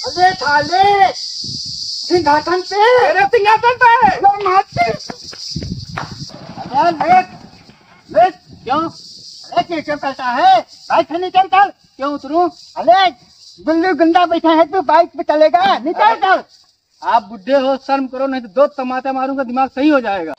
अरे थाले। सिंहासन पे। अरे सिंहासन पे। अरे माते अरे लेट लेट क्यों? अरे कैसे चलता है? बाइक से निकल। चल क्यों उतरू? अरे गुल्लू गुंडा बैठा है तू बाइक पे चलेगा। निकल। चल आप बुढ़े हो शर्म करो नहीं तो दो तमाचा मारूँगा दिमाग सही हो जाएगा।